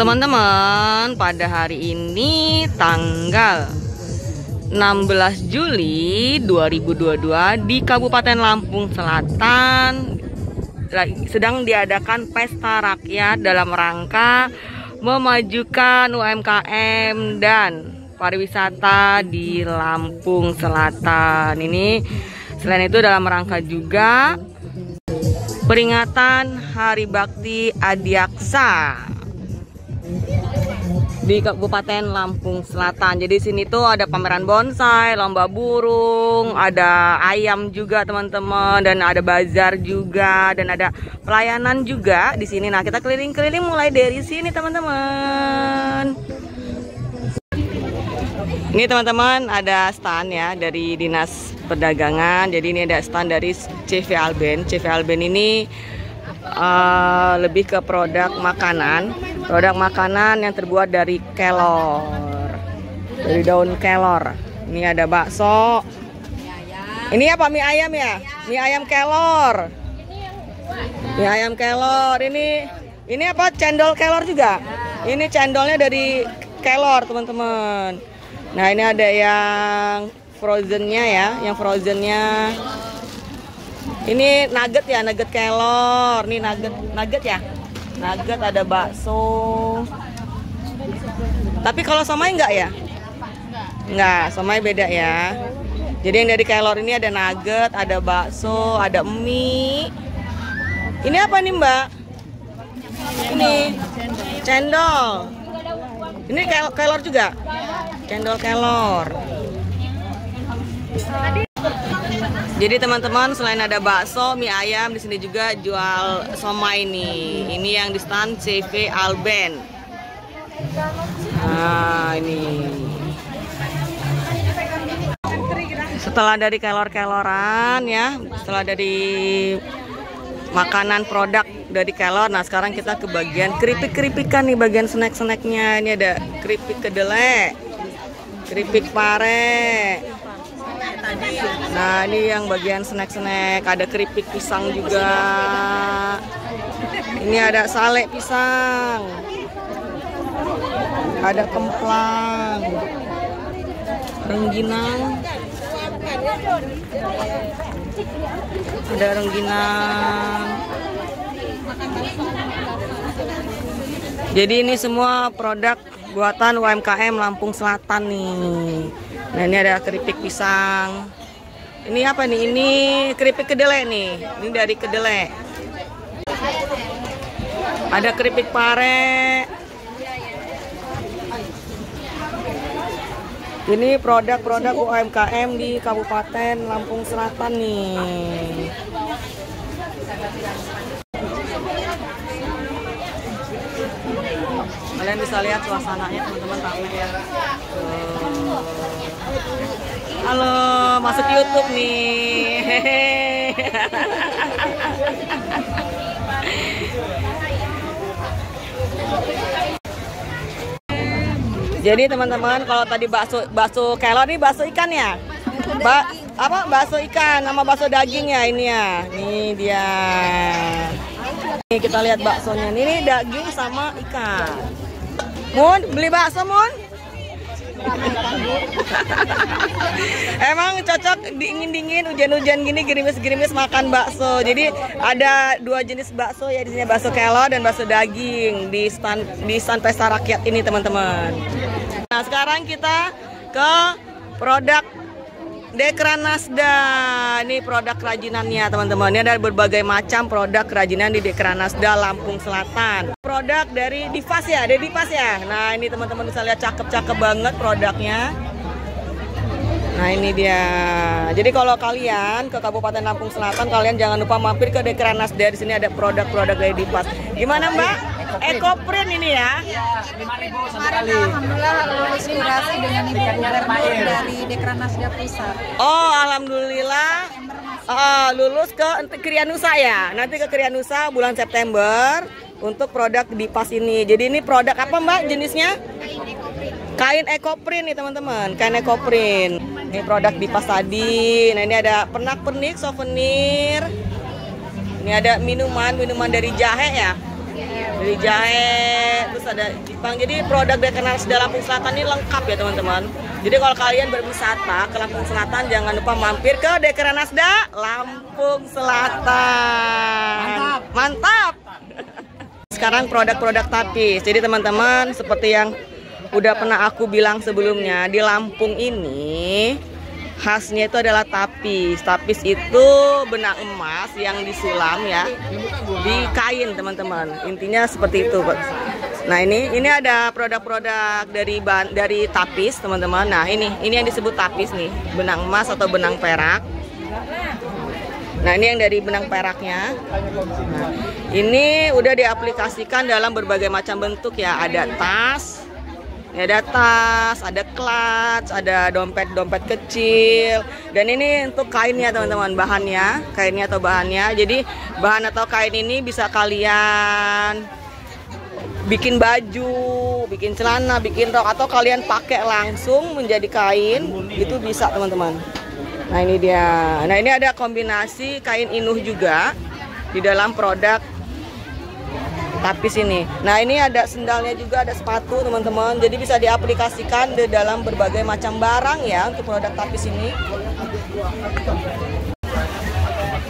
Teman-teman, pada hari ini tanggal 16 Juli 2022 di Kabupaten Lampung Selatan sedang diadakan pesta rakyat dalam rangka memajukan UMKM dan pariwisata di Lampung Selatan. Ini selain itu dalam rangka juga peringatan Hari Bakti Adiaksa di Kabupaten Lampung Selatan. Jadi sini tuh ada pameran bonsai, lomba burung, ada ayam juga teman-teman dan ada bazar juga dan ada pelayanan juga di sini. Nah, kita keliling-keliling mulai dari sini teman-teman. Ini teman-teman ada stand ya dari Dinas Perdagangan. Jadi ini ada stand dari CV Alben. CV Alben ini uh, lebih ke produk makanan produk makanan yang terbuat dari kelor. Dari daun kelor. Ini ada bakso. Ini apa? Mie ayam ya? Mie ayam kelor. Mie ayam kelor. Ini ini apa? Cendol kelor juga? Ini cendolnya dari kelor teman-teman. Nah ini ada yang frozennya ya yang frozennya. Ini nugget ya nugget kelor. Ini nugget nugget ya nugget ada bakso. Tapi kalau somai enggak ya? Enggak somai beda ya. Jadi yang dari kelor ini ada nugget ada bakso ada mie. Ini apa nih mbak? Ini cendol. Ini kelor juga? Cendol kelor jadi teman-teman selain ada bakso, mie ayam di sini juga jual somai nih. Ini yang di stand CV Alben. Nah, ini. Setelah dari kelor-keloran ya, setelah dari makanan produk dari kelor. Nah, sekarang kita ke bagian keripik-keripikan nih, bagian snack-snacknya. Ini ada keripik kedelai, keripik pare, Nah ini yang bagian snack-snack. Ada keripik pisang juga. Ini ada sale pisang. Ada kemplang. Rengginang. Ada rengginang. Jadi ini semua produk buatan UMKM Lampung Selatan nih Nah ini ada keripik pisang. Ini apa nih? Ini keripik kedelai nih. Ini dari kedelai. Ada keripik pare. Ini produk-produk UMKM di Kabupaten Lampung Selatan nih. Kalian bisa lihat suasananya teman-teman ramai ya. Halo, masuk YouTube nih. Jadi teman-teman kalau tadi bakso bakso kelor ini bakso ikan ya? Ba apa bakso ikan sama bakso daging ya ini ya. Ini dia. Nih kita lihat baksonya. Ini daging sama ikan. Mun, beli bakso Mun? Emang cocok dingin-dingin, hujan-hujan gini gerimis-gerimis makan bakso. Jadi ada dua jenis bakso ya di sini bakso kelo dan bakso daging di stand di stand pesta rakyat ini teman-teman. Nah sekarang kita ke produk Dekranasda. Ini produk kerajinannya teman-teman. Ini ada berbagai macam produk kerajinan di Dekranasda Lampung Selatan. Produk dari Divas ya, dari Divas ya. Nah ini teman-teman bisa lihat cakep-cakep banget produknya. Nah ini dia. Jadi kalau kalian ke Kabupaten Lampung Selatan, kalian jangan lupa mampir ke Dekranasda. Di sini ada produk-produk dari Divas. Gimana Mbak? Ekoprint ini ya? Iya, 5000 satu kali. Alhamdulillah inspirasi dengan ibu dari Dekranasda Pusat. Oh, alhamdulillah. Uh, lulus ke Krianusa ya. Nanti ke Krianusa bulan September untuk produk di pas ini. Jadi ini produk apa Mbak jenisnya? Kain ekoprint nih teman-teman, kain ekoprint. Ini produk di pas tadi. Nah ini ada pernak-pernik souvenir. Ini ada minuman, minuman dari jahe ya. dari jahe terus ada Jepang jadi produk Dekanasda Lampung Selatan ini lengkap ya teman-teman jadi kalau kalian berwisata ke Lampung Selatan jangan lupa mampir ke Dekanasda Lampung Selatan mantap mantap sekarang produk-produk tapis jadi teman-teman seperti yang udah pernah aku bilang sebelumnya di Lampung ini khasnya itu adalah tapis. Tapis itu benang emas yang disulam ya di kain teman-teman. Intinya seperti itu. Nah ini ini ada produk-produk dari dari tapis teman-teman. Nah ini ini yang disebut tapis nih benang emas atau benang perak. Nah ini yang dari benang peraknya. Nah, ini udah diaplikasikan dalam berbagai macam bentuk ya. Ada tas, ini ada tas, ada clutch, ada dompet-dompet kecil. Dan ini untuk kainnya teman-teman, bahannya, kainnya atau bahannya. Jadi bahan atau kain ini bisa kalian bikin baju, bikin celana, bikin rok atau kalian pakai langsung menjadi kain, itu bisa teman-teman. Nah ini dia. Nah ini ada kombinasi kain inuh juga di dalam produk tapis ini. Nah ini ada sendalnya juga, ada sepatu teman-teman. Jadi bisa diaplikasikan di dalam berbagai macam barang ya untuk produk tapis ini.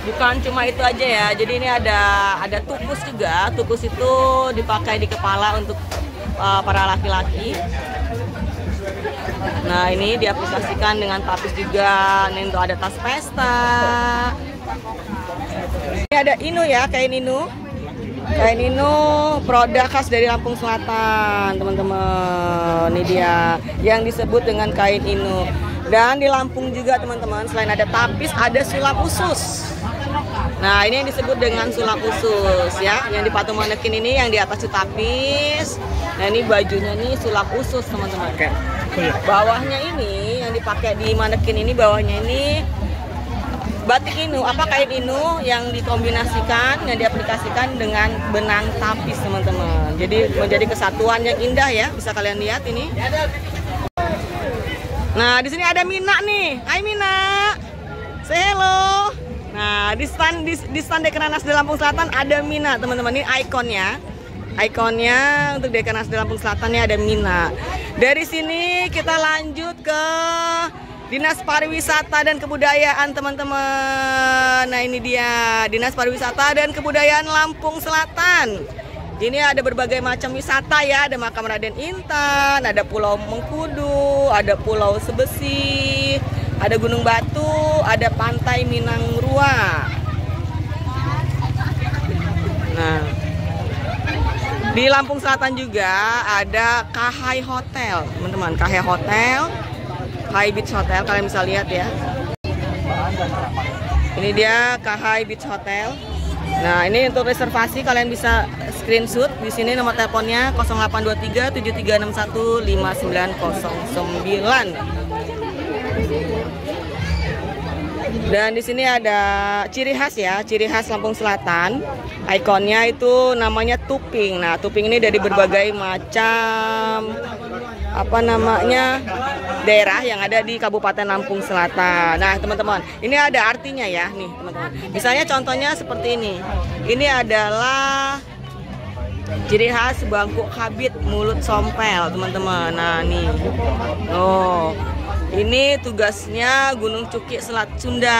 Bukan cuma itu aja ya. Jadi ini ada ada tukus juga. Tukus itu dipakai di kepala untuk uh, para laki-laki. Nah ini diaplikasikan dengan tapis juga. Ini untuk ada tas pesta. Ini ada inu ya, kain inu. Kain Inu produk khas dari Lampung Selatan, teman-teman. Ini dia yang disebut dengan kain Inu. Dan di Lampung juga, teman-teman, selain ada tapis, ada sulap usus. Nah, ini yang disebut dengan sulap usus ya. Yang di patung manekin ini yang di atas itu tapis. Nah, ini bajunya ini sulap usus, teman-teman. Bawahnya ini yang dipakai di manekin ini bawahnya ini batik inu. Apa kain inu yang dikombinasikan yang diaplikasikan dengan benang tapis teman-teman? Jadi menjadi kesatuan yang indah ya bisa kalian lihat ini. Nah di sini ada Mina nih. Hai Mina. Say hello. Nah di stand di, di stand Dekeranas di Lampung Selatan ada Mina teman-teman. Ini ikonnya. Ikonnya untuk Dekeranas di Lampung Selatan ada Mina. Dari sini kita lanjut ke Dinas Pariwisata dan Kebudayaan teman-teman. Nah ini dia. Dinas Pariwisata dan Kebudayaan Lampung Selatan. Ini ada berbagai macam wisata ya. Ada makam Raden Intan Ada Pulau Mengkudu Ada Pulau Sebesi Ada Gunung Batu Ada Pantai Minang Rua Nah di Lampung Selatan juga ada Kahai Hotel. Teman-teman Kahai Hotel Kahai Beach Hotel kalian bisa lihat ya ini dia Kahai Beach Hotel nah ini untuk reservasi kalian bisa screenshot di sini nomor teleponnya 0823 7361 5909 dan di sini ada ciri khas ya, ciri khas Lampung Selatan. Ikonnya itu namanya tuping. Nah, tuping ini dari berbagai macam apa namanya daerah yang ada di Kabupaten Lampung Selatan. Nah, teman-teman, ini ada artinya ya, nih, teman-teman. Misalnya contohnya seperti ini. Ini adalah ciri khas bangku kabit mulut sompel, teman-teman. Nah, nih. Oh, ini tugasnya Gunung Cuki Selat Sunda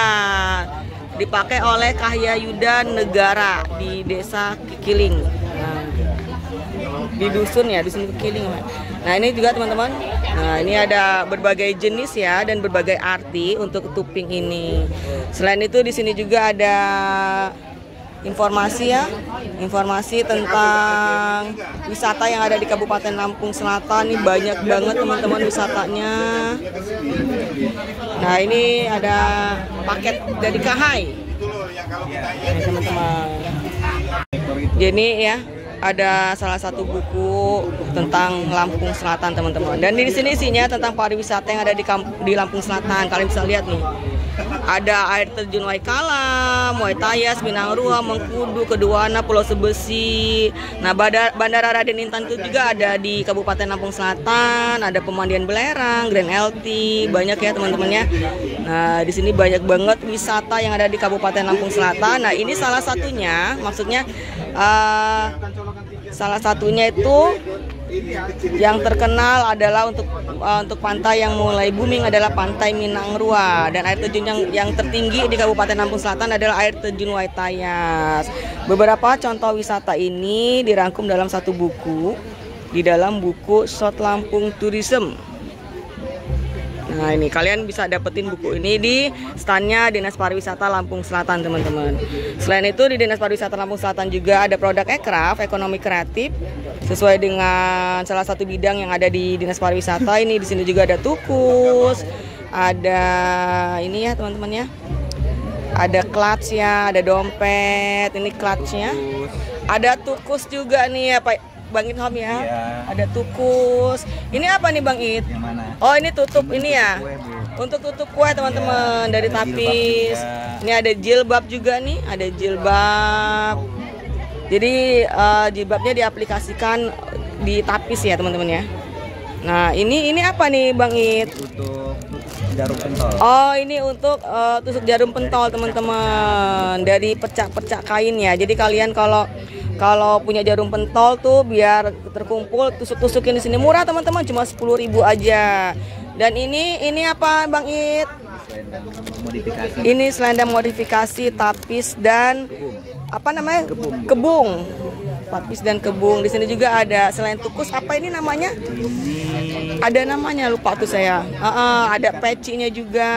dipakai oleh Kahya Yuda Negara di Desa Kikiling. Di dusun ya, dusun Kikiling. Nah, ini juga teman-teman. Nah, ini ada berbagai jenis ya dan berbagai arti untuk tuping ini. Selain itu di sini juga ada informasi ya informasi tentang wisata yang ada di Kabupaten Lampung Selatan ini banyak banget teman-teman wisatanya nah ini ada paket dari Kahai teman-teman jadi ya ada salah satu buku tentang Lampung Selatan teman-teman dan di sini isinya tentang pariwisata yang ada di, di Lampung Selatan kalian bisa lihat nih ada air terjun Waikala, Muay Tayas, Minangrua, Mengkudu, Keduana, Pulau Sebesi. Nah, Bandara Raden Intan itu juga ada di Kabupaten Lampung Selatan, ada pemandian belerang, Grand LT, banyak ya teman-temannya. Nah, di sini banyak banget wisata yang ada di Kabupaten Lampung Selatan. Nah, ini salah satunya, maksudnya uh, Salah satunya itu yang terkenal adalah untuk uh, untuk pantai yang mulai booming adalah Pantai Minangrua dan air terjun yang yang tertinggi di Kabupaten Lampung Selatan adalah air terjun Waitayas. Beberapa contoh wisata ini dirangkum dalam satu buku di dalam buku Shot Lampung Tourism. Nah ini kalian bisa dapetin buku ini di standnya Dinas Pariwisata Lampung Selatan teman-teman. Selain itu di Dinas Pariwisata Lampung Selatan juga ada produk ekraf ekonomi kreatif sesuai dengan salah satu bidang yang ada di Dinas Pariwisata. Ini di sini juga ada tukus, ada ini ya teman-teman ya. Ada clutch ya, ada dompet, ini clutchnya. Ada tukus juga nih ya Pak Bang Inhom ya. Iya. Ada tukus. Ini apa nih Bang It? Yang mana? Oh ini tutup ini ya. Kue, Bu. Untuk tutup kue teman-teman Iya, dari tapis. Ini ada jilbab juga nih, ada jilbab. Jadi eh, jilbabnya diaplikasikan di tapis ya teman-teman ya. Nah ini ini apa nih Bang It? Untuk jarum pentol. Oh ini untuk eh, tusuk jarum pentol teman-teman dari percak-percak kain ya. Jadi kalian kalau kalau punya jarum pentol tuh biar terkumpul tusuk-tusukin di sini murah teman-teman cuma 10.000 aja. Dan ini ini apa Bang It? Modifikasi. Ini selendang modifikasi tapis dan apa namanya? Kebung. Tapis dan kebung. Di sini juga ada selain tukus apa ini namanya? Ada namanya lupa tuh saya. Heeh, ada pecinya juga.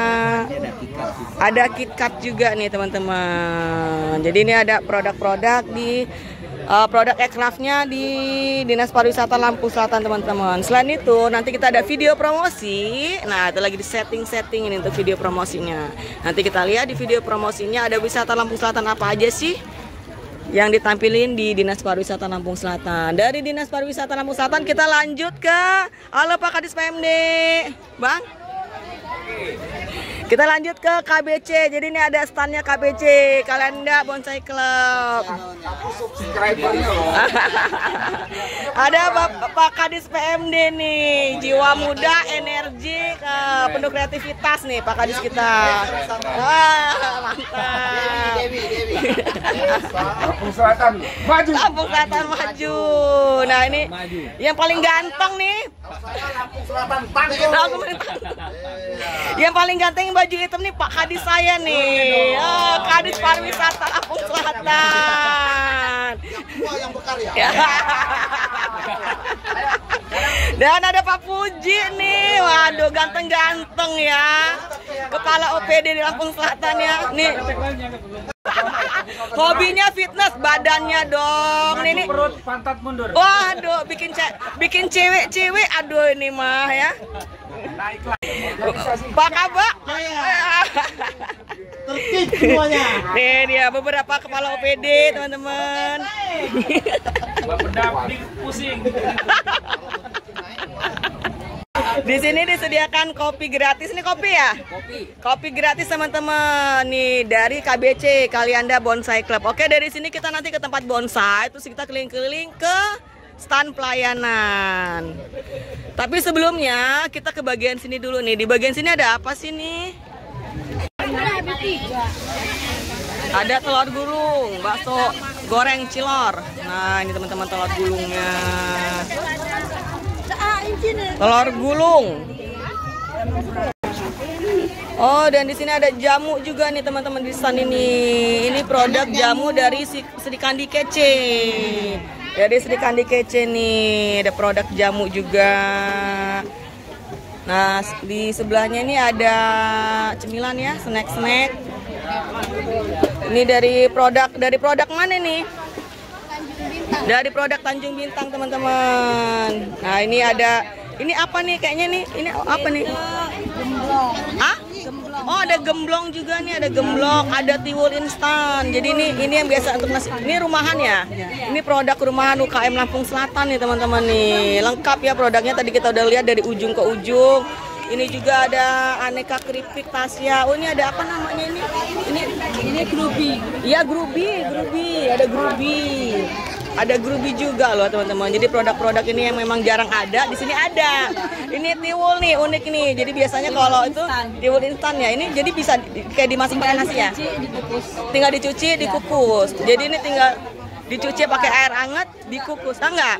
Ada KitKat juga nih teman-teman. Jadi ini ada produk-produk di uh, produk ekrafnya di Dinas Pariwisata Lampung Selatan teman-teman. Selain itu nanti kita ada video promosi. Nah itu lagi di setting-setting ini untuk video promosinya. Nanti kita lihat di video promosinya ada wisata Lampung Selatan apa aja sih yang ditampilin di Dinas Pariwisata Lampung Selatan. Dari Dinas Pariwisata Lampung Selatan kita lanjut ke Halo Pak Kadis PMD. Bang. Kita lanjut ke KBC. Jadi ini ada standnya KBC. Kalian enggak Bonsai Club. ada Pak, Pak Kadis PMD nih. Jiwa muda, energi, penuh kreativitas nih Pak Kadis kita. Wah, mantap. Lampung Selatan maju. Lampung Selatan maju. Nah ini yang paling ganteng nih. Lampung Selatan tangguh. Yang paling ganteng yang baju hitam nih Pak Kadis saya nih. Oh, Kadis Pariwisata Lampung Selatan. Yang berkarya. Ya. Dan ada Pak Puji nih. Waduh, ganteng-ganteng ya. Kepala OPD di Lampung Selatan ya. Nih. Hobinya fitness, badannya dong. Nih, nih. perut pantat mundur Waduh, bikin ce bikin cewek-cewek aduh ini mah ya. Pak Kabak. Tertib semuanya. Nih dia beberapa kepala OPD, teman-teman. bedak pusing Di sini disediakan kopi gratis. Ini kopi ya? kopi Kopi gratis teman-teman nih dari KBC Kalianda Bonsai Club. Oke dari sini kita nanti ke tempat bonsai, terus kita keliling-keliling ke stand pelayanan. Tapi sebelumnya kita ke bagian sini dulu nih. Di bagian sini ada apa sih nih? Ada telur gulung, bakso goreng cilor. Nah ini teman-teman telur gulungnya. Telur gulung. Oh, dan di sini ada jamu juga nih teman-teman di stand ini. Ini produk jamu dari Sri Kandi Kece. Dari Sri Kandi Kece nih, ada produk jamu juga. Nah, di sebelahnya ini ada cemilan ya, snack-snack. Ini dari produk dari produk mana nih? Dari produk Tanjung Bintang teman-teman. Nah ini ada ini apa nih kayaknya nih ini apa nih? Hah? Oh ada gemblong juga nih ada gemblong ada tiwul instan. Jadi ini ini yang biasa untuk nasi. Ini rumahan ya? Ini produk rumahan UKM Lampung Selatan nih teman-teman nih. Lengkap ya produknya tadi kita udah lihat dari ujung ke ujung. Ini juga ada aneka keripik Tasya. Oh ini ada apa namanya ini? Ini ini grubi. Iya grubi, grubi. Ada grubi. Ada grubi juga loh teman-teman. Jadi produk-produk ini yang memang jarang ada di sini ada. Ini tiwul nih unik nih. Jadi biasanya kalau itu tiwul instan ya. Ini jadi bisa kayak dimasak pakai nasi ya. Tinggal dicuci, dikukus. Jadi ini tinggal dicuci pakai air hangat, dikukus. Ah enggak?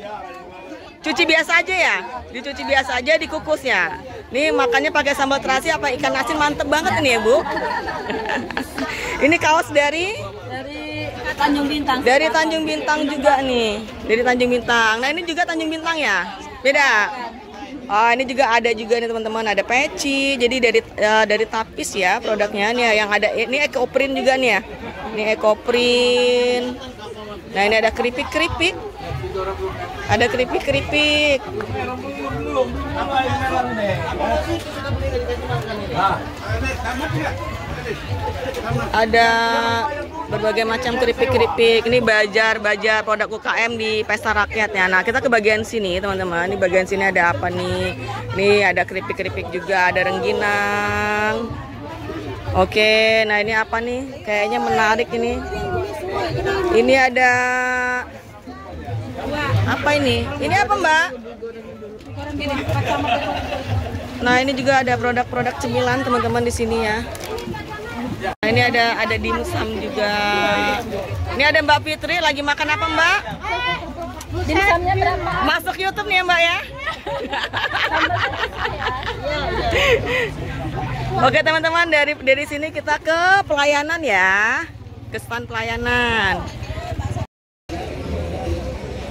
Cuci biasa aja ya? Dicuci biasa aja dikukusnya. Nih makannya pakai sambal terasi apa ikan asin mantep banget nih ya, Bu. Ini kaos Dari Tanjung Bintang. dari Tanjung Bintang juga nih. Dari Tanjung Bintang. Nah, ini juga Tanjung Bintang ya? Beda. Oh, ini juga ada juga nih teman-teman, ada peci. Jadi dari eh, dari tapis ya produknya nih ya, yang ada ini ekoprint juga nih ya. Ini ekoprint. Nah, ini ada keripik-keripik. Ada keripik-keripik. Ada berbagai macam keripik-keripik. Ini bajar-bajar produk UKM di pesta rakyatnya. Nah, kita ke bagian sini, teman-teman. Di bagian sini ada apa nih? Nih ada keripik-keripik juga, ada rengginang. Oke, nah ini apa nih? Kayaknya menarik ini. Ini ada apa ini? Ini apa, Mbak? Nah, ini juga ada produk-produk cemilan teman-teman di sini ya. Nah, ini ada ada dimsum juga. Ini ada Mbak Fitri lagi makan apa, Mbak? Dimsumnya berapa? Masuk YouTube nih ya, Mbak ya. Oke, teman-teman, dari dari sini kita ke pelayanan ya. Ke stand pelayanan.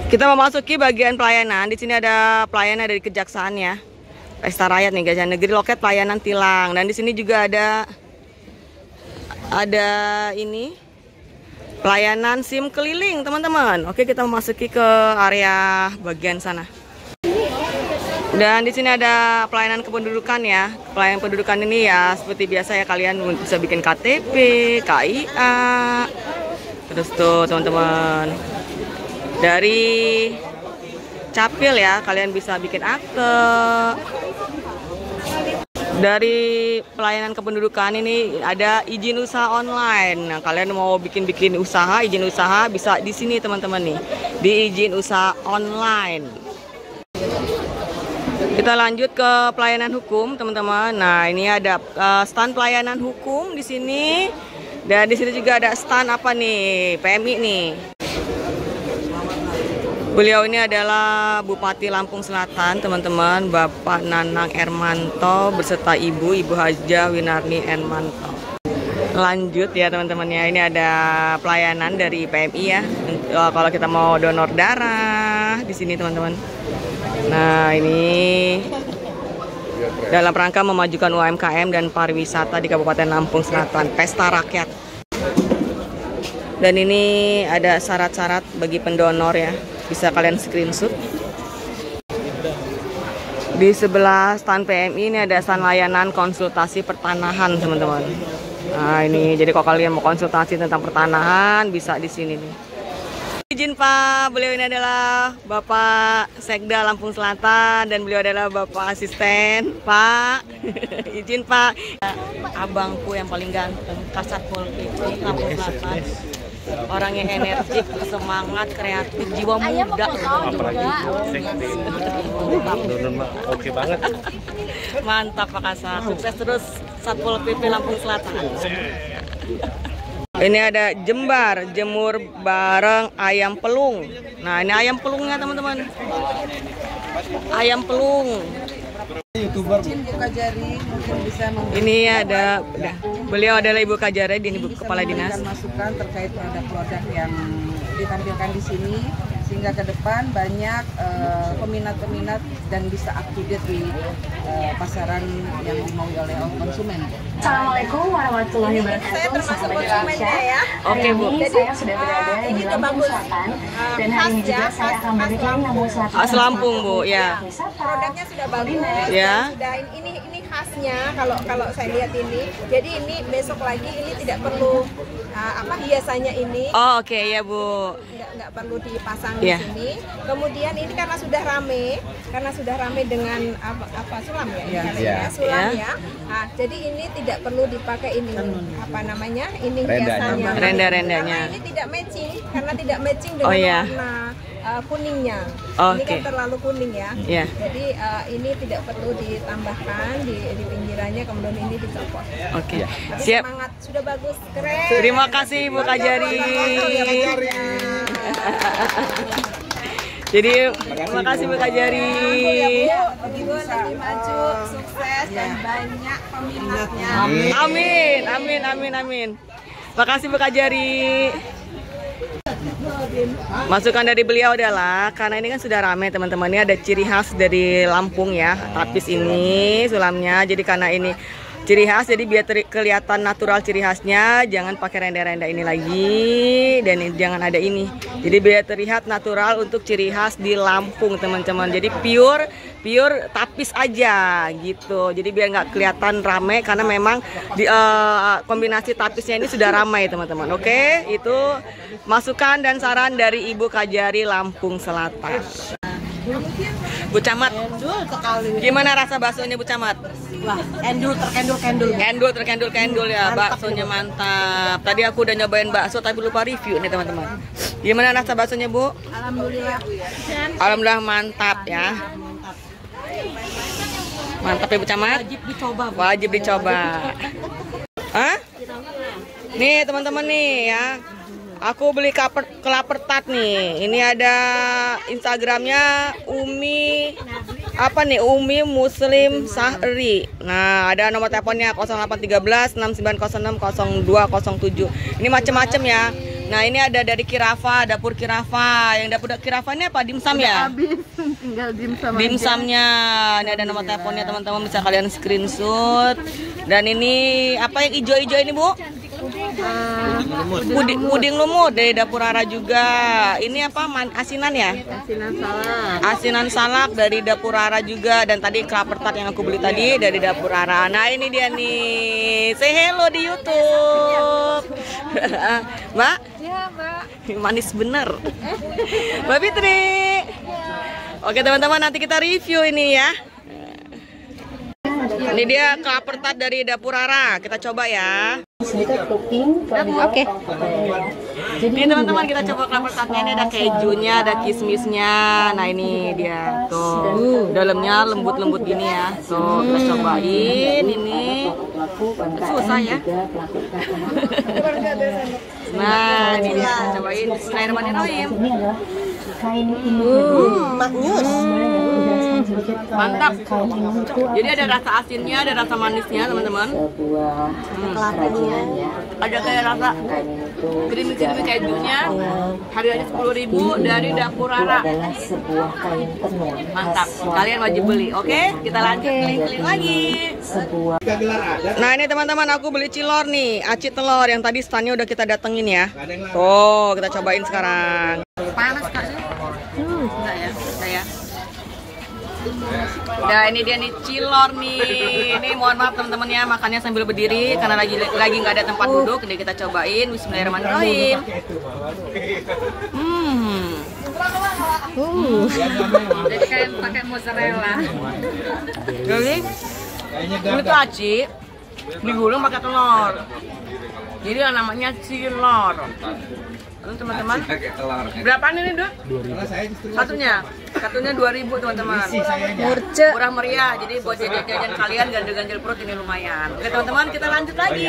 Kita memasuki bagian pelayanan. Di sini ada pelayanan dari kejaksaan ya. Pesta Rakyat nih, Gajah Negeri Loket Pelayanan Tilang. Dan di sini juga ada ada ini pelayanan SIM keliling, teman-teman. Oke, kita memasuki ke area bagian sana. Dan di sini ada pelayanan kependudukan ya. Pelayanan kependudukan ini ya seperti biasa ya kalian bisa bikin KTP, KIA. Terus tuh teman-teman. Dari Capil ya, kalian bisa bikin akte. Dari pelayanan kependudukan ini ada izin usaha online. Nah, kalian mau bikin-bikin usaha, izin usaha bisa di sini teman-teman nih. Di izin usaha online. Kita lanjut ke pelayanan hukum, teman-teman. Nah, ini ada uh, stand pelayanan hukum di sini. Dan di sini juga ada stand apa nih? PMI nih. Beliau ini adalah Bupati Lampung Selatan, teman-teman, Bapak Nanang Ermanto beserta Ibu, Ibu Haja Winarni Ermanto. Lanjut ya teman-teman ya, ini ada pelayanan dari PMI ya. Eh, Kalau kita mau donor darah di sini teman-teman. Nah ini dalam rangka memajukan UMKM dan pariwisata di Kabupaten Lampung Selatan, pesta rakyat. Dan ini ada syarat-syarat bagi pendonor ya, bisa kalian screenshot. Di sebelah stand PMI ini ada stand layanan konsultasi pertanahan teman-teman. Nah ini jadi kalau kalian mau konsultasi tentang pertanahan bisa di sini nih. Izin Pak, beliau ini adalah Bapak Sekda Lampung Selatan dan beliau adalah Bapak Asisten Pak. Izin Pak, abangku yang paling ganteng, Kasat Pol PP Lampung Selatan. Orang yang energik, semangat, kreatif, jiwa muda. Oke banget. Mantap Pak Kasat, sukses terus Satpol PP Lampung Selatan. Ini ada jembar, jemur bareng ayam pelung. Nah, ini ayam pelungnya teman-teman. Ayam pelung. Ini ada, udah. beliau adalah Ibu Kajari, ini Ibu Kepala Dinas. memberikan masukan terkait produk-produk yang ditampilkan di sini sehingga ke depan banyak eh, peminat-peminat dan bisa up to date di eh, pasaran yang dimaui oleh konsumen. Assalamualaikum warahmatullahi wabarakatuh. Sahabat Indonesia. ya. Oke, Bu. ini saya sudah berada di Lampung Selatan dan hari ini juga saya akan berkeliling Lampung Selatan. Lampung, Bu, ya. Produknya sudah bagus Ya. sudah ini khasnya kalau kalau saya lihat ini jadi ini besok lagi ini tidak perlu uh, apa hiasannya ini Oh, oke ya, Bu. nggak nggak perlu dipasang Iya. di sini kemudian ini karena sudah rame karena sudah rame dengan apa, apa sulam ya, Iya. ini Iya. ya, sulam Iya. ya Nah, jadi ini tidak perlu dipakai ini apa namanya ini Rendanya. hiasannya Renda-rendanya. karena ini tidak matching karena tidak matching dengan Oh, iya. warna uh, kuningnya. Oh, Ini kan terlalu kuning ya. Iya. Jadi uh, ini tidak perlu ditambahkan di, di pinggirannya, kemudian ini dicopot. Oke. Tapi Siap. Semangat, sudah bagus, keren. Terima kasih Ibu Kajari. Jadi terima kasih Bu Kajari. Ibu lagi maju, sukses dan banyak peminatnya. Amin, amin, amin, amin. Makasih Bu Kajari. Masukan dari beliau adalah karena ini kan sudah ramai teman-teman. Ini ada ciri khas dari Lampung ya tapis ini sulamnya. Jadi karena ini ciri khas jadi biar teri- kelihatan natural ciri khasnya jangan pakai renda-renda ini lagi dan jangan ada ini. Jadi biar terlihat natural untuk ciri khas di Lampung teman-teman. Jadi pure pure tapis aja gitu. Jadi biar nggak kelihatan ramai karena memang di eh, kombinasi tapisnya ini sudah ramai teman-teman. Oke itu masukan dan saran dari Ibu Kajari Lampung Selatan Bu Camat gimana rasa baksonya Bu Camat Wah, endul terkendul kendul. Kendul terkendul kendul ya, baksonya mantap. Tadi aku udah nyobain bakso tapi lupa review nih teman-teman. Gimana rasa baksonya Bu? Alhamdulillah. Alhamdulillah mantap ya. Mantap ya Bu Camat. Wajib dicoba. Bu. Wajib dicoba. Hah? Nih teman-teman nih ya. Aku beli kaper, kelapa tat nih. Ini ada Instagramnya Umi apa nih Umi Muslim Sahri. Nah ada nomor teleponnya 0813 6906 0207. Ini macam-macam ya. Nah ini ada dari Kirafa, dapur Kirafa. Yang dapur Kirafa ini apa? Dimsum ya? tinggal dimsum dimsumnya ini ada nomor teleponnya teman-teman bisa kalian screenshot dan ini apa yang hijau-hijau ini bu puding, puding lumut. Dari dapur Ara juga. Ini apa man, asinan ya? Asinan salad. asinan salak dari dapur Ara juga. Dan tadi kelapa tart yang aku beli tadi dari dapur Ara. Nah ini dia nih. Say hello di YouTube. Mbak? Ya, Mbak. manis bener. Mbak Fitri. Oke teman-teman nanti kita review ini ya Ini dia tart dari dapur Ara Kita coba ya. Oke. Ini teman-teman kita coba kelapa tartnya. Ini ada kejunya, ada kismisnya. Nah ini dia. Tuh. Dalamnya lembut-lembut gini ya. Tuh kita cobain ini. Susah ya. Nah ini dia. Cobain. Bismillahirrahmanirrahim Maknyus. Mantap. Jadi ada rasa asinnya, ada rasa manisnya, teman-teman. Kelapanya. Ada kayak rasa creamy-creamy kejunya. Harganya 10.000 dari Dapur Rara. sebuah kain tenun. Mantap. Kalian wajib beli. Oke, kita lanjut keliling-keliling lagi. Nah, ini teman-teman aku beli cilor nih, aci telur yang tadi standnya udah kita datengin ya. Tuh, kita cobain sekarang. Panas Kak. Hmm, enggak ya? Enggak ya? Nah ini dia nih cilor nih. Ini mohon maaf teman-teman ya makannya sambil berdiri karena lagi lagi nggak ada tempat duduk. Jadi kita cobain. Bismillahirrahmanirrahim. Hmm. Jadi kayak pakai mozzarella. Jadi ini tuh aci digulung pakai telur. Jadi namanya cilor. Teman-teman, berapa ini dok? Satunya, satunya 2000 teman-teman. Murce. Murah meriah, jadi buat jajan-jajan kalian ganjel-ganjel perut ini lumayan. Oke teman-teman, kita lanjut lagi.